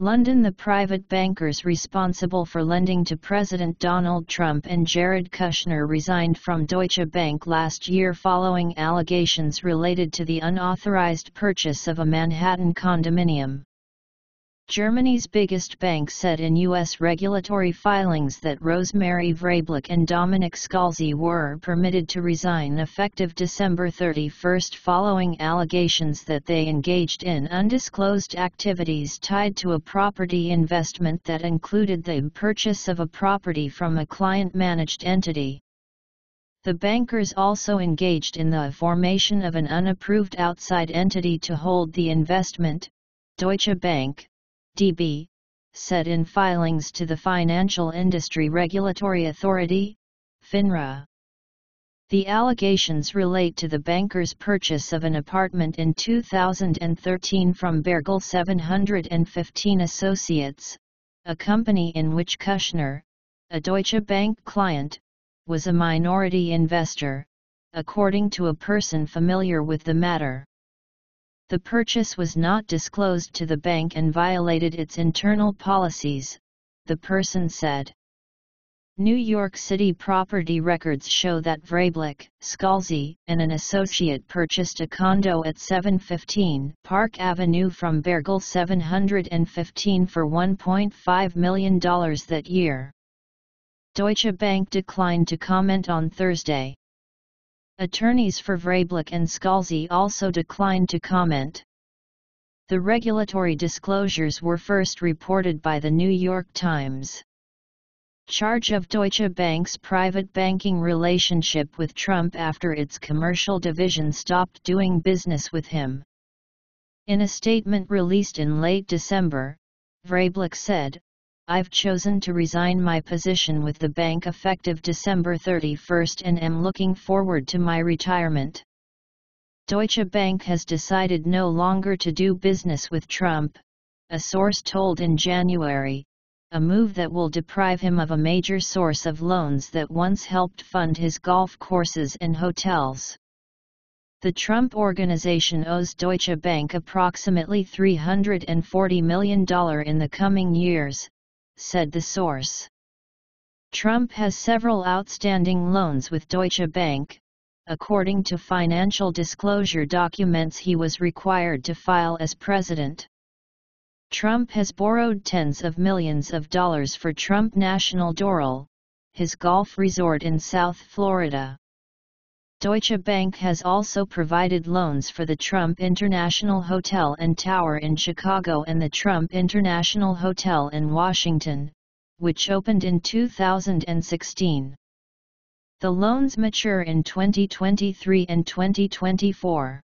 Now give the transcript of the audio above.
London The private bankers responsible for lending to President Donald Trump and Jared Kushner resigned from Deutsche Bank last year following allegations related to the unauthorized purchase of a Manhattan condominium. Germany's biggest bank said in U.S. regulatory filings that Rosemary Vrablic and Dominic Scalzi were permitted to resign effective December 31 following allegations that they engaged in undisclosed activities tied to a property investment that included the purchase of a property from a client-managed entity. The bankers also engaged in the formation of an unapproved outside entity to hold the investment, Deutsche Bank, DB, said in filings to the Financial Industry Regulatory Authority, FINRA. The allegations relate to the banker's purchase of an apartment in 2013 from Bergel 715 Associates, a company in which Kushner, a Deutsche Bank client, was a minority investor, according to a person familiar with the matter. The purchase was not disclosed to the bank and violated its internal policies, the person said. New York City property records show that Vrablic, Scalzi, and an associate purchased a condo at 715 Park Avenue from Bergel 715 for $1.5 million that year. Deutsche Bank declined to comment on Thursday. Attorneys for Vrablic and Scalzi also declined to comment. The regulatory disclosures were first reported by the New York Times. Charge of Deutsche Bank's private banking relationship with Trump after its commercial division stopped doing business with him. In a statement released in late December, Vrablic said, I've chosen to resign my position with the bank effective December 31 and am looking forward to my retirement. Deutsche Bank has decided no longer to do business with Trump, a source told in January, a move that will deprive him of a major source of loans that once helped fund his golf courses and hotels. The Trump Organization owes Deutsche Bank approximately $340 million in the coming years, said the source. Trump has several outstanding loans with Deutsche Bank, according to financial disclosure documents he was required to file as president. Trump has borrowed tens of millions of dollars for Trump National Doral, his golf resort in South Florida. Deutsche Bank has also provided loans for the Trump International Hotel and Tower in Chicago and the Trump International Hotel in Washington, which opened in 2016. The loans mature in 2023 and 2024.